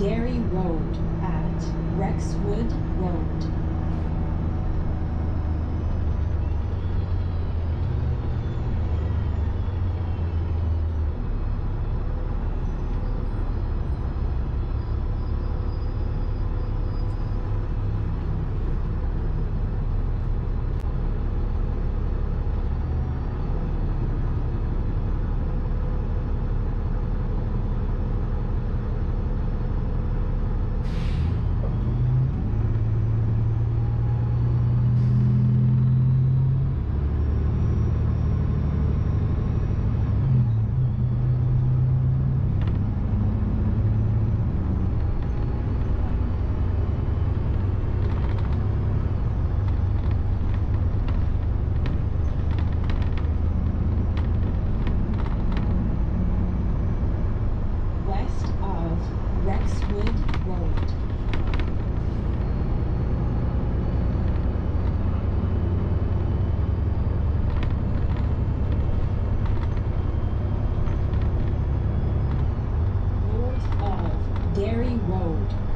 Dairy Road at Rexwood Road. Dairy Road.